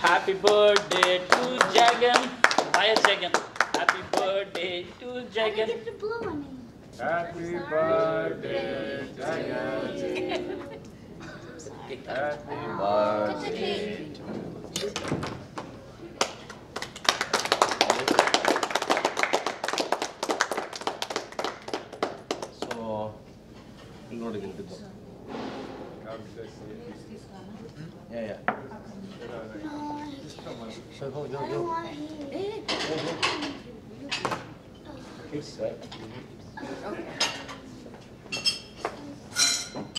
Happy birthday to Jagan. Bye, Jagan. Happy birthday to Jagan. get to blow on me. Happy birthday, Jagan. Happy birthday. So ಇಲ್ಲಿ ನೋಡಿ ನಿಂತಿದ್ದು ಯಾ ಯಾ Shove. I don't want He's